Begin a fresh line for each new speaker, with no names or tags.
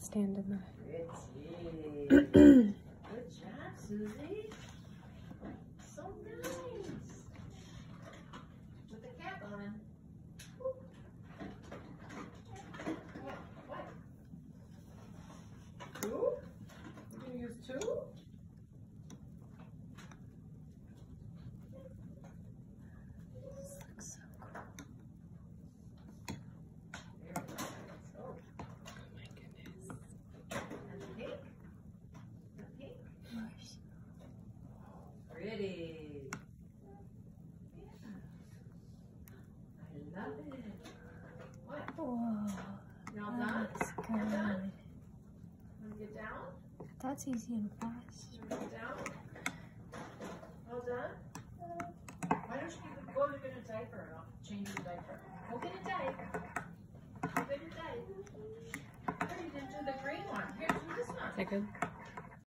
stand in the.
Good job, Susie.
Whoa.
You all? Oh,
that's
All done?
good.
Want to get down?
That's easy and fast.
Want to get down? All done? Why don't you go to get a diaper and I'll change the diaper? Go get a diaper. Go get a diaper. Oh, you didn't do the green one. Here, do this one.
Is that good?